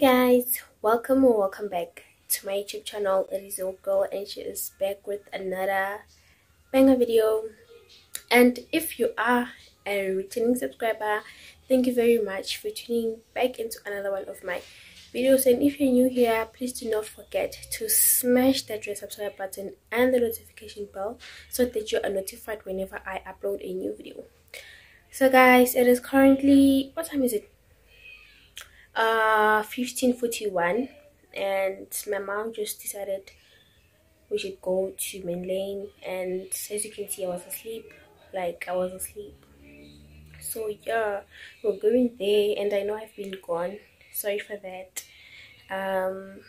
guys welcome or welcome back to my youtube channel. It is your girl and she is back with another banger video. And if you are a returning subscriber thank you very much for tuning back into another one of my videos. And if you're new here please do not forget to smash that red subscribe button and the notification bell so that you are notified whenever i upload a new video. So guys it is currently what time is it uh 1541 and my mom just decided we should go to Menlyn and as you can see i was asleep like i was asleep. So yeah we're going there and i know i've been gone. Sorry for that. Um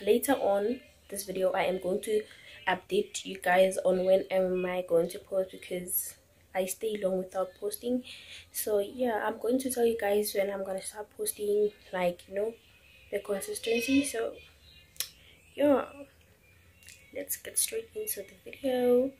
later on this video i am going to update you guys on when am i going to post because I stay long without posting. So yeah I'm going to tell you guys when I'm gonna start posting like you know the consistency. So yeah let's get straight into the video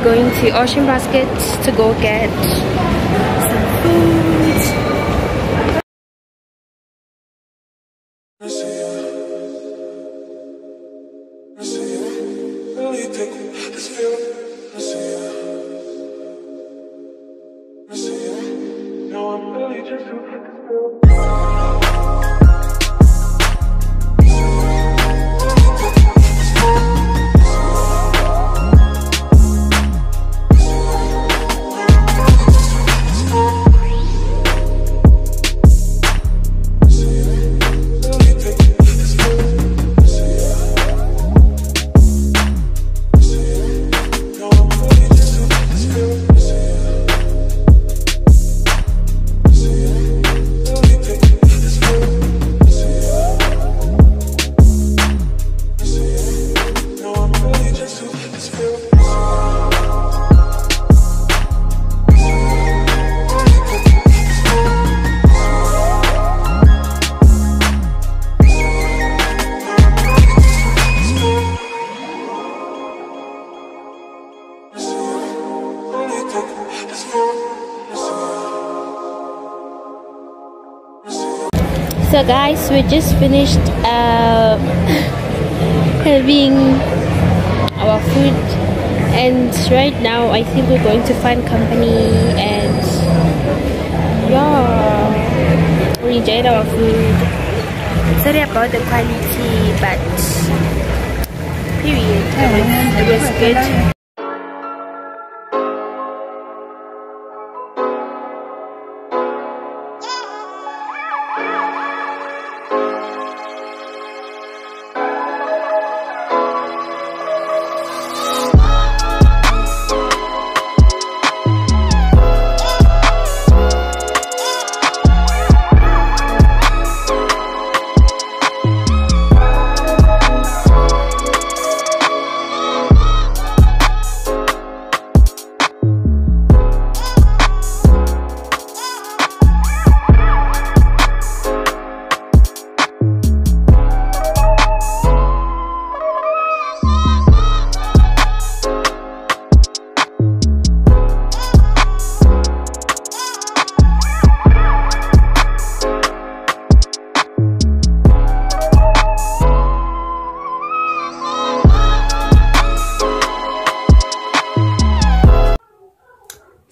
are going to Ocean Basket to go get some food. No, I'm really just guys. We just finished uh, having our food. And right now I think we're going to find company and yeah we enjoyed our food. Sorry about the quality but period. It was, it was good.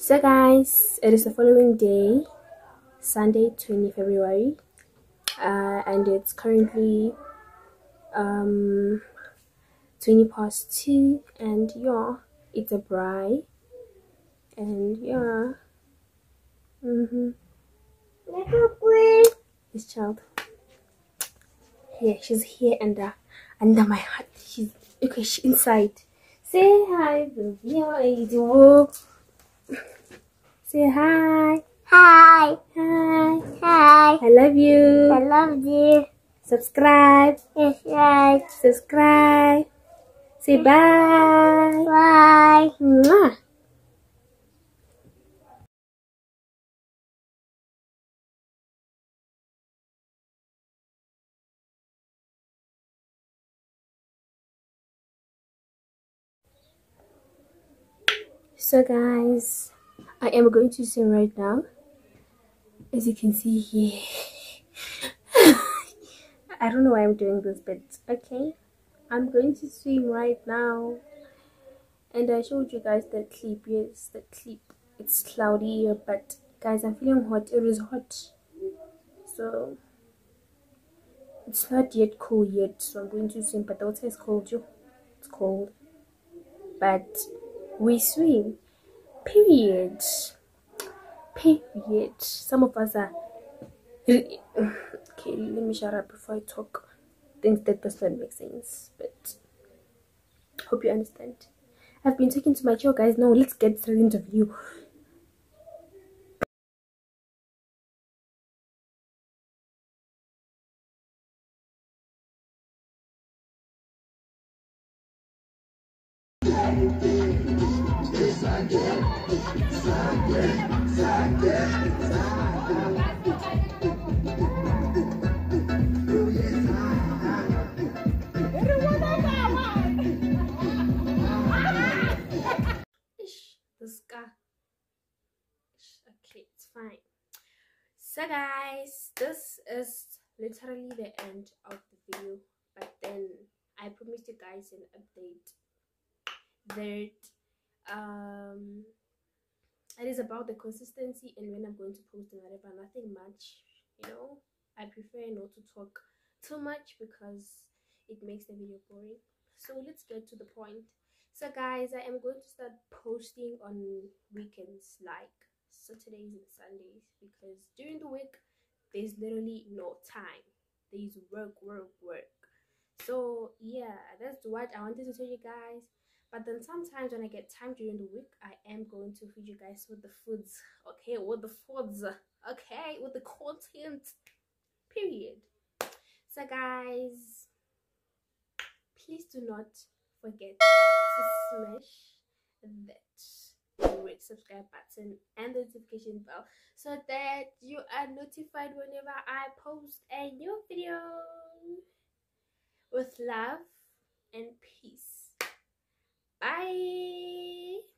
So guys it is the following day sunday 20 february uh, and it's currently um 20 past 2 and yeah it's a bride and yeah mm-hmm this child yeah she's here under under my heart she's okay she's inside say hi baby. yeah Say hi. Hi. Hi. Hi. I love you. I love you. Subscribe. Subscribe. Subscribe. Say bye. Bye. Mwah. So guys, I am going to sing right now. As you can see here. I don't know why I'm doing this, but okay. I'm going to swim right now. And I showed you guys that clip. Yes, that clip. It's cloudy here, but guys, I'm feeling hot. It is hot. So, it's not yet cool yet. So, I'm going to swim, but the water is cold, yo. It's cold. But we swim. Period. Period. Some of us are. Okay, let me shut up before I talk things that does not make sense. But hope you understand. I've been talking to my child, guys. Now let's get straight into video. So guys, this is literally the end of the video. But then I promised you guys an update that um it is about the consistency and when I'm going to post and whatever. Nothing much, you know. I prefer not to talk too much because it makes the video boring. So let's get to the point. So guys, I am going to start posting on weekends like Saturdays and Sundays because during the week there's literally no time. There's work, work, work. So yeah, that's what I wanted to tell you guys. But then sometimes when I get time during the week, I am going to feed you guys with the foods. Okay, with the foods. Okay, with the content. Period. So guys, please do not forget to smash that red subscribe button and the notification bell so that you are notified whenever I post a new video. With love and peace. Bye.